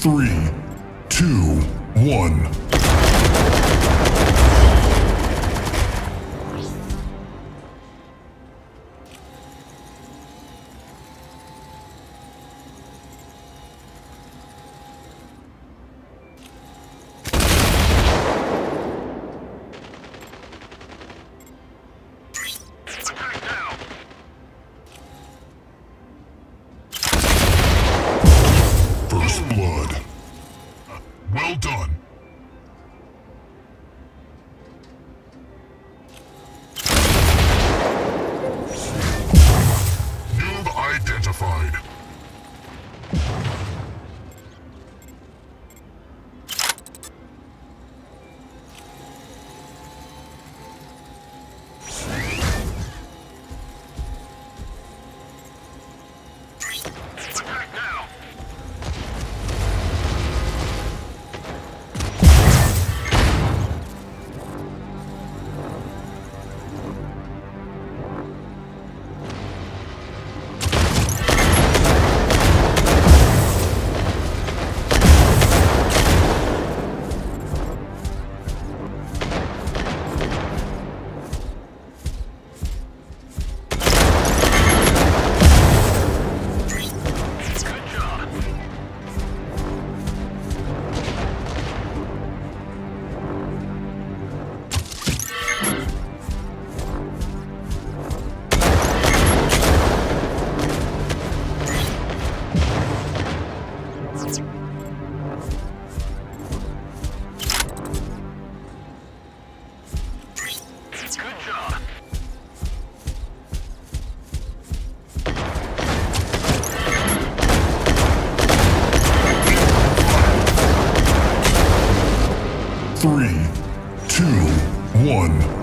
three, two, one. two, one.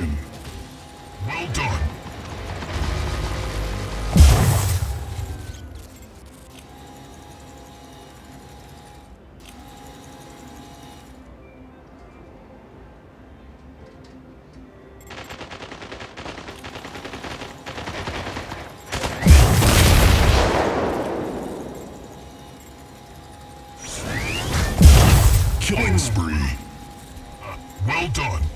mission. Well done. Killing spree. Well done.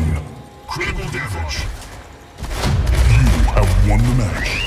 one. Critical damage. You have won the match.